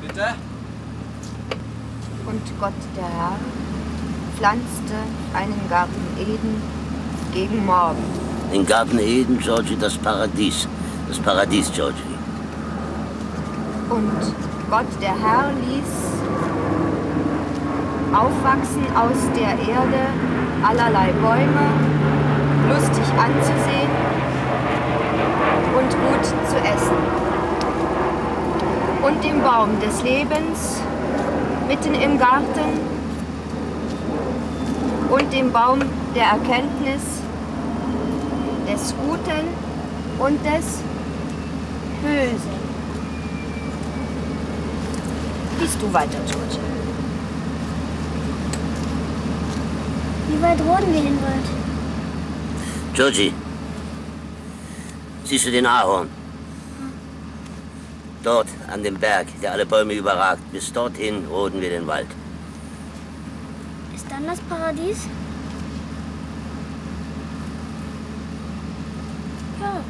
Bitte? Und Gott, der Herr, pflanzte einen Garten Eden gegen Morgen. Den Garten Eden, Georgie, das Paradies. Das Paradies, Georgie. Und Gott, der Herr, ließ aufwachsen aus der Erde allerlei Bäume, lustig anzusehen und gut zu essen. Und den Baum des Lebens mitten im Garten und den Baum der Erkenntnis des Guten und des Bösen. Liest du weiter, George. Wie weit roden wir den Wald? Georgie, siehst du den Ahorn? Dort, an dem Berg, der alle Bäume überragt. Bis dorthin roden wir den Wald. Ist dann das Paradies? Ja.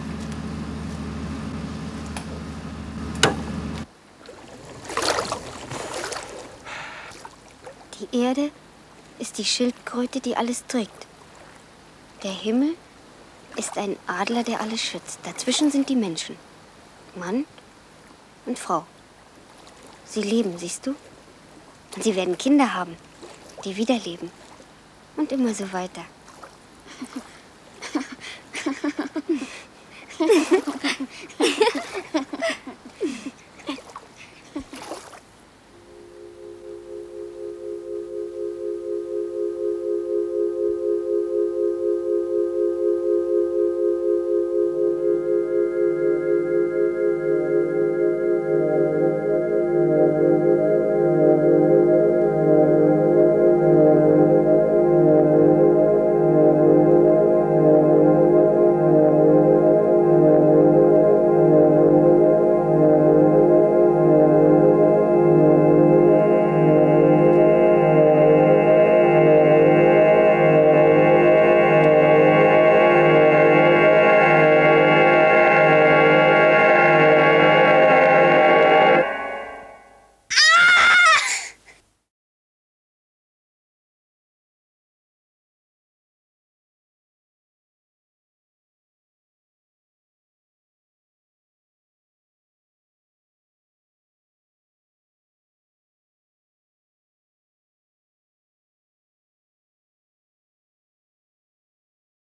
Die Erde ist die Schildkröte, die alles trägt. Der Himmel ist ein Adler, der alles schützt. Dazwischen sind die Menschen. Mann und Frau. Sie leben, siehst du? Und sie werden Kinder haben, die wiederleben. Und immer so weiter.